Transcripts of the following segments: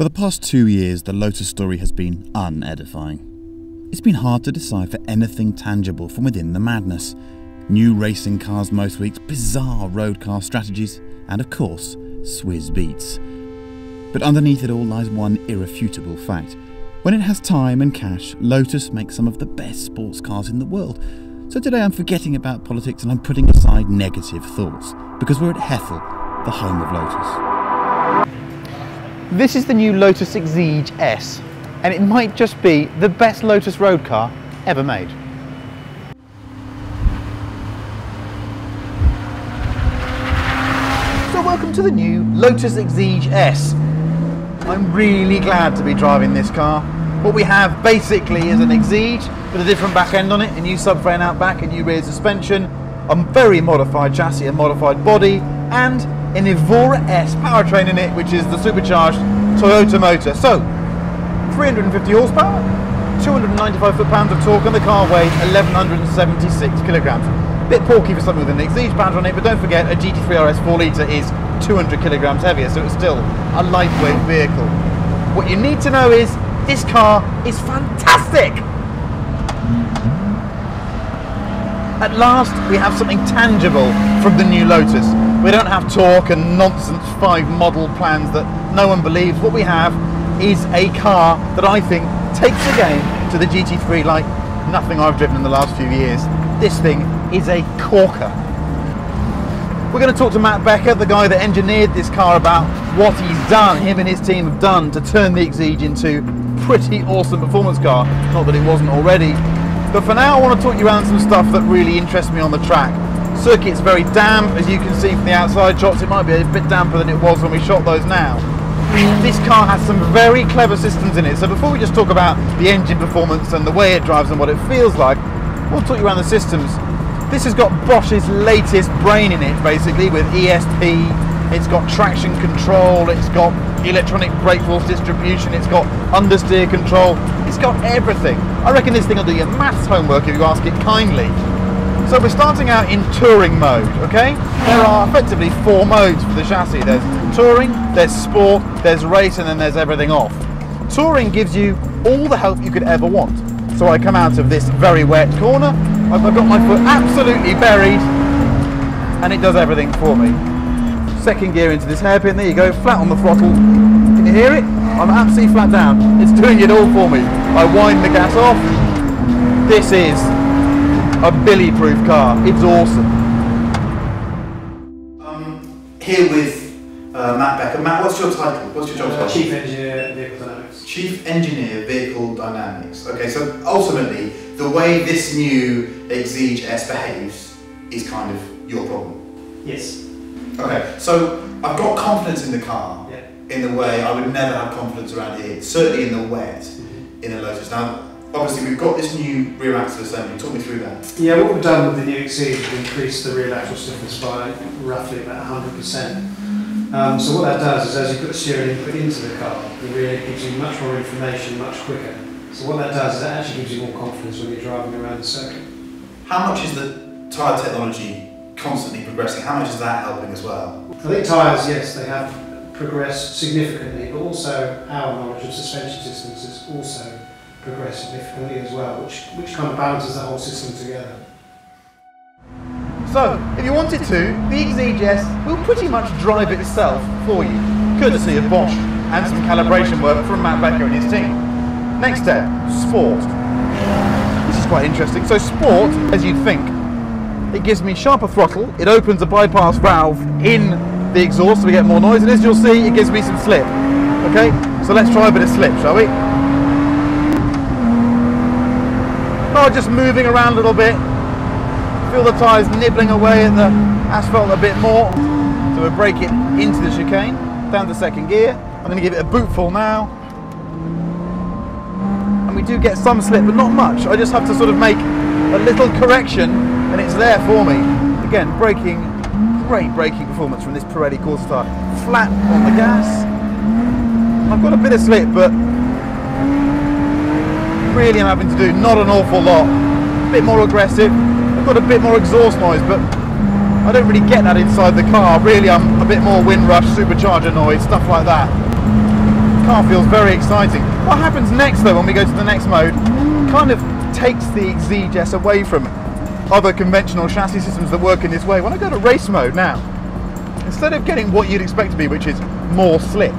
For the past two years, the Lotus story has been unedifying. It's been hard to decipher anything tangible from within the madness. New racing cars most weeks, bizarre road car strategies, and of course, Swizz Beatz. But underneath it all lies one irrefutable fact. When it has time and cash, Lotus makes some of the best sports cars in the world. So today I'm forgetting about politics and I'm putting aside negative thoughts, because we're at Hethel, the home of Lotus. This is the new Lotus Exige S, and it might just be the best Lotus road car ever made. So welcome to the new Lotus Exige S. I'm really glad to be driving this car. What we have basically is an Exige with a different back end on it, a new subframe out back, a new rear suspension, a very modified chassis, a modified body, and an Evora S powertrain in it, which is the supercharged Toyota motor. So, 350 horsepower, 295 foot-pounds of torque, and the car weighs 1176 kilograms. Bit porky for something with an Exige badge on it, but don't forget a GT3 RS 4 litre is 200 kilograms heavier, so it's still a lightweight vehicle. What you need to know is this car is fantastic. At last, we have something tangible from the new Lotus. We don't have talk and nonsense five model plans that no one believes. What we have is a car that I think takes the game to the GT3 like nothing I've driven in the last few years. This thing is a corker. We're going to talk to Matt Becker, the guy that engineered this car, about what he's done, him and his team have done to turn the Exige into pretty awesome performance car. Not that it wasn't already. But for now, I want to talk you around some stuff that really interests me on the track. Circuit's very damp, as you can see from the outside shots. It might be a bit damper than it was when we shot those now. This car has some very clever systems in it. So before we just talk about the engine performance and the way it drives and what it feels like, we'll talk you around the systems. This has got Bosch's latest brain in it, basically, with ESP. It's got traction control. It's got electronic brake force distribution. It's got understeer control. It's got everything. I reckon this thing will do your maths homework if you ask it kindly. So we're starting out in touring mode, okay? There are effectively four modes for the chassis. There's touring, there's sport, there's race, and then there's everything off. Touring gives you all the help you could ever want. So I come out of this very wet corner, I've got my foot absolutely buried, and it does everything for me. Second gear into this hairpin, there you go, flat on the throttle. Can you hear it? I'm absolutely flat down. It's doing it all for me. I wind the gas off. This is a billy proof car. It's awesome. Um, here with uh, Matt Becker. Matt, what's your title? What's your job Uh, title? Chief Engineer Vehicle Dynamics. Chief Engineer Vehicle Dynamics. Okay, so ultimately, the way this new Exige S behaves is kind of your problem. Yes. Okay, so I've got confidence in the car Yeah. in the way I would never have confidence around here, certainly in the wet, Mm-hmm. in a Lotus. Now, obviously, we've got this new rear axle assembly. Talk me through that. Yeah, what we've done with the new Exige is increased the rear axle stiffness by roughly about 100%. Um, so what that does is as you put the steering input into the car, the rear gives you much more information much quicker. So what that does is that actually gives you more confidence when you're driving around the circuit. How much is the tyre technology constantly progressing? How much is that helping as well? I think tyres, yes, they have progressed significantly, but also our knowledge of suspension systems is also progressed significantly as well, which, which kind of balances the whole system together. So, if you wanted to, the Exige will pretty much drive itself for you, courtesy of Bosch and some calibration work from Matt Becker and his team. Next step, Sport. This is quite interesting. So Sport, as you'd think, it gives me sharper throttle, it opens a bypass valve in the exhaust so we get more noise, and as you'll see, it gives me some slip. Okay, so let's try a bit of slip, shall we? Just moving around a little bit, Feel the tyres nibbling away at the asphalt a bit more. So we'll brake it into the chicane, down to second gear. I'm going to give it a bootful now. And we do get some slip, but not much. I just have to sort of make a little correction and it's there for me. Again, braking, great braking performance from this Pirelli Corsa. Flat on the gas. I've got a bit of slip, but really I'm having to do not an awful lot. A bit more aggressive. I've got a bit more exhaust noise, but I don't really get that inside the car. Really, I'm a bit more wind rush, supercharger noise, stuff like that. car feels very exciting. What happens next though when we go to the next mode kind of takes the Exige S away from other conventional chassis systems that work in this way. When I go to race mode now, instead of getting what you'd expect to be, which is more slip,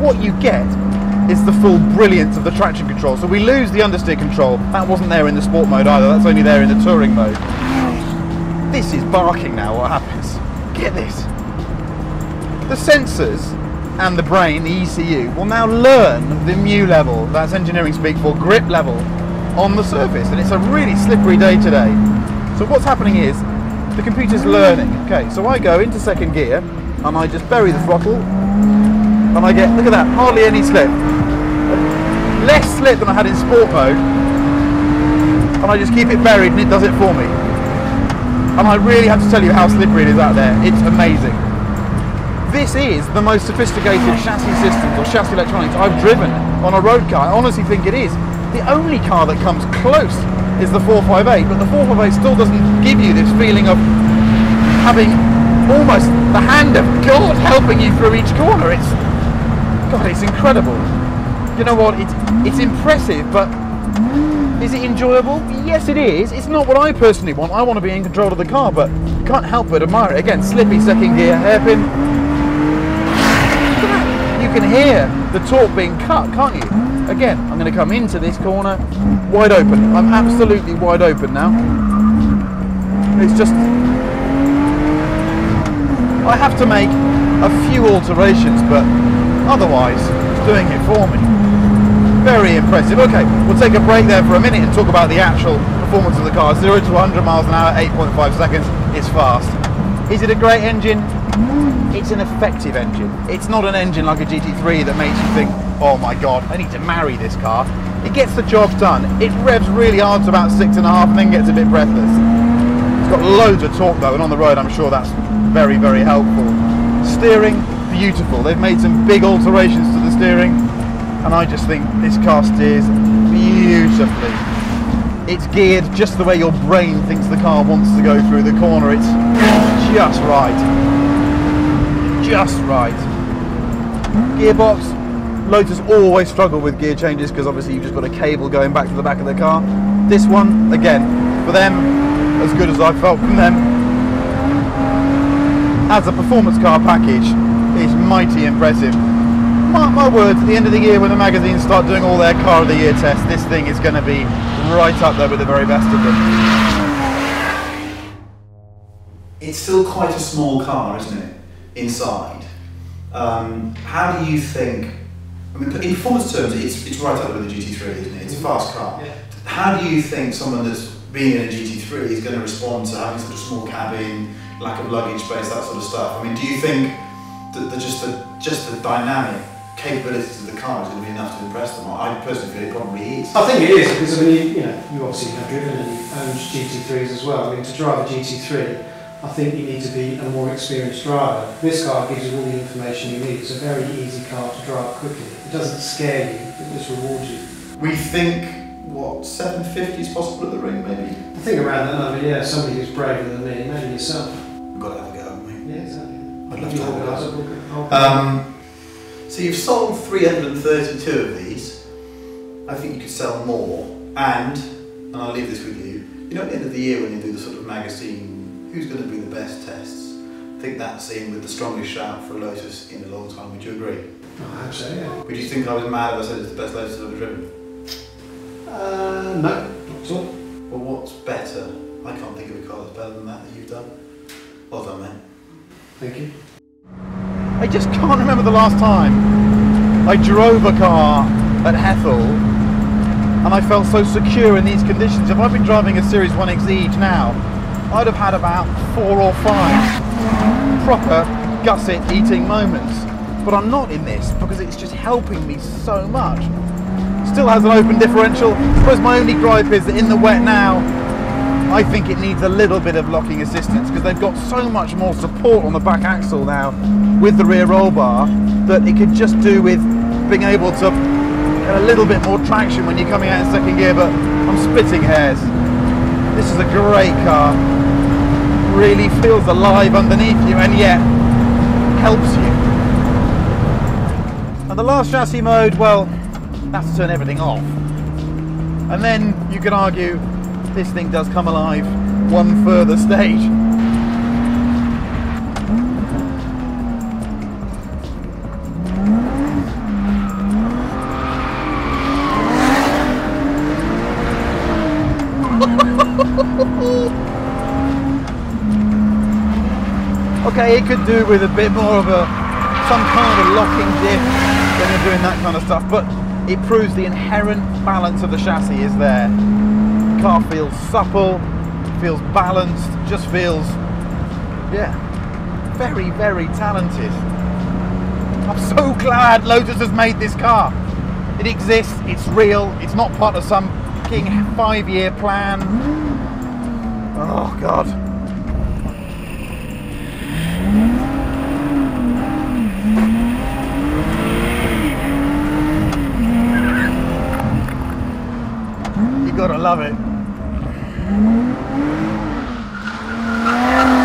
what you get is the full brilliance of the traction control. So we lose the understeer control. That wasn't there in the sport mode either. That's only there in the touring mode. This is barking now, what happens? Get this. The sensors and the brain, the ECU, will now learn the mu level, that's engineering speak for grip level, on the surface. And it's a really slippery day today. So what's happening is, the computer's learning. Okay, so I go into second gear, and I just bury the throttle, and I get, look at that, hardly any slip. Less slip than I had in sport mode, and I just keep it buried and it does it for me. And I really have to tell you how slippery it is out there. It's amazing. This is the most sophisticated chassis systems or chassis electronics I've driven on a road car. I honestly think it is. The only car that comes close is the 458, but the 458 still doesn't give you this feeling of having almost the hand of God helping you through each corner. It's God, it's incredible. You know what? It's it's impressive, but is it enjoyable? Yes, it is. It's not what I personally want. I want to be in control of the car, but you can't help but admire it. Again, slippy second gear, hairpin. You can hear the torque being cut, can't you? Again, I'm going to come into this corner wide open. I'm absolutely wide open now. It's just I have to make a few alterations, but otherwise, doing it for me. Very impressive. Okay, we'll take a break there for a minute and talk about the actual performance of the car. 0 to 100 miles an hour, 8.5 seconds. It's fast. Is it a great engine? It's an effective engine. It's not an engine like a GT3 that makes you think, oh my god, I need to marry this car. It gets the job done. It revs really hard to about six and a half and then gets a bit breathless. It's got loads of torque though, and on the road I'm sure that's very, very helpful. Steering, beautiful. They've made some big alterations to the steering, and I just think this car steers beautifully. It's geared just the way your brain thinks the car wants to go through the corner. It's just right. Just right. Gearbox. Lotus always struggle with gear changes because obviously you've just got a cable going back to the back of the car. This one, again, for them, as good as I felt from them, as a performance car package, is mighty impressive. Mark my words, at the end of the year when the magazines start doing all their car of the year tests, this thing is going to be right up there with the very best of them. It's still quite a small car, isn't it, inside? Um, how do you think, I mean, in performance terms, it's, it's right up there with the GT3, isn't it? It's a fast car. Yeah. How do you think someone that's being in a GT3 is going to respond to having such a small cabin, lack of luggage space, that sort of stuff? I mean, do you think that the, just the just the dynamic capabilities of the car is going to be enough to impress them? I personally feel it probably is. I think it is because I mean, you, you know, you obviously have driven and you've owned GT3s as well. I mean, to drive a GT3, I think you need to be a more experienced driver. This car gives you all the information you need. It's a very easy car to drive quickly. It doesn't scare you. It just rewards you. We think what 750 is possible at the ring, maybe. I think around that number, yeah, somebody who's braver than me, maybe yourself. We've got to have a go, haven't we? Yeah, exactly. I'd You have a organise go. it, we'll go- I'll go. Um, so you've sold 332 of these. I think you could sell more. And, and I'll leave this with you. You know, at the end of the year when you do the sort of magazine, who's going to be the best tests? I think that's in with the strongest shout for Lotus in a long time. Would you agree? I hope so, yeah. Would you think I was mad if I said it's the best Lotus I've ever driven? Uh, no, not at all. Well, what's better? I can't think of a car that's better than that that you've done. Well done, mate. Thank you. I just can't remember the last time I drove a car at Hethel and I felt so secure in these conditions. If I'd been driving a Series 1 Exige now, I'd have had about four or five proper gusset eating moments. But I'm not in this because it's just helping me so much. Still has an open differential. I suppose my only gripe is that in the wet now, I think it needs a little bit of locking assistance because they've got so much more support on the back axle now with the rear roll bar that it could just do with being able to get a little bit more traction when you're coming out in second gear. But I'm splitting hairs. This is a great car. Really feels alive underneath you and yet helps you. And the last chassis mode, well, that's to turn everything off. And then you could argue this thing does come alive one further stage. okay, it could do with a bit more of a some kind of locking diff when you're doing that kind of stuff, but it proves the inherent balance of the chassis is there. Car feels supple, feels balanced, just feels, yeah, very, very talented. I'm so glad Lotus has made this car. It exists, it's real, it's not part of some king five year plan. Oh, God. You gotta love it. Thank you.